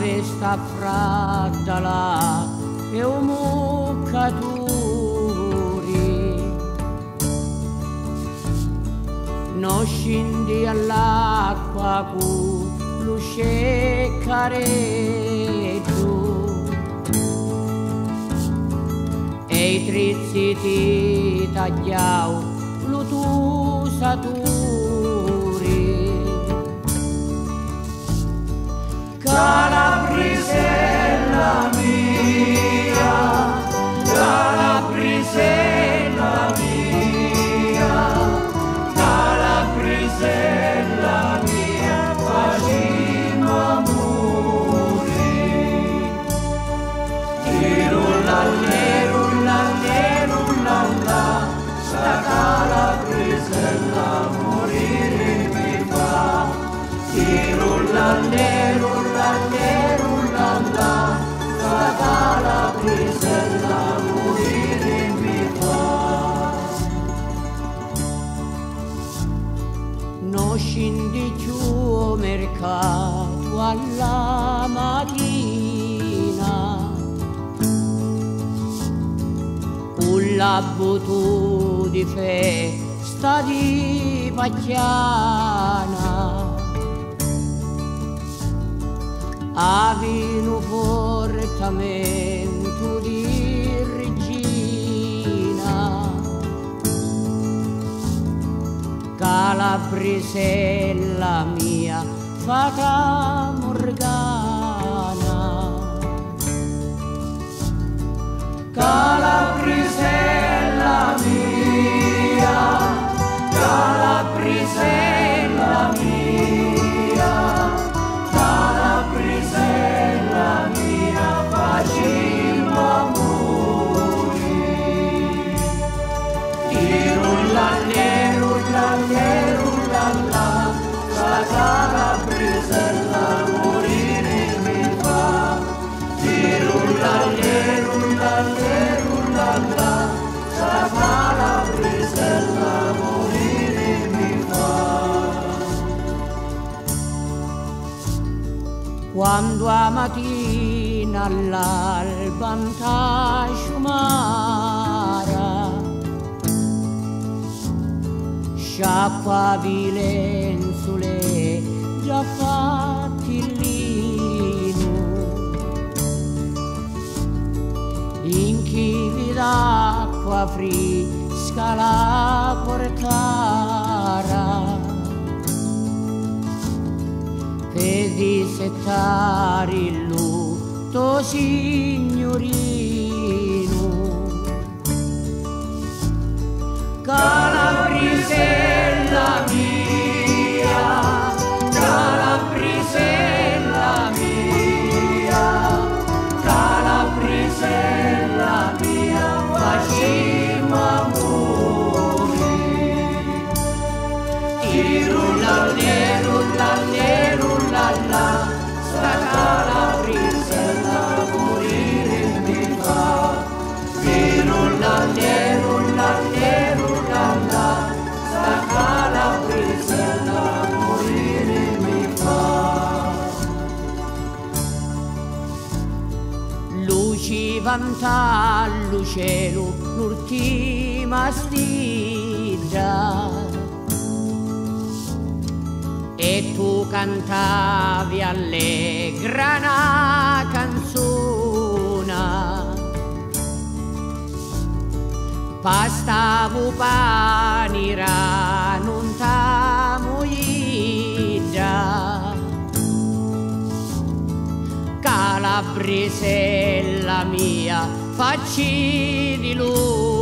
vesta fraddala e un muccaturi non scendi all'acqua cu luce careggio. E i trizzi ti tagliau lu tu. saturi Calabrisella mercato alla mattina. La butu di festa di pacchiana. Avino portamento di regina. Calabrisella mia, fatal Quando a mattina all'alba sciumara sciacquavi lenzole già fatti lino in chivi d'acqua fresca la portara per dissettare il lutto signorino. Calabrisella mia, Calabrisella mia, Calabrisella mia, facimmo morire. Tirullalle, rullalle, rullalla, Luci vantallo cielo l'ultima stilla e tu cantavi allegra una canzone pastavo panira non t'amoiglia Calabrisella mia, facci di luna.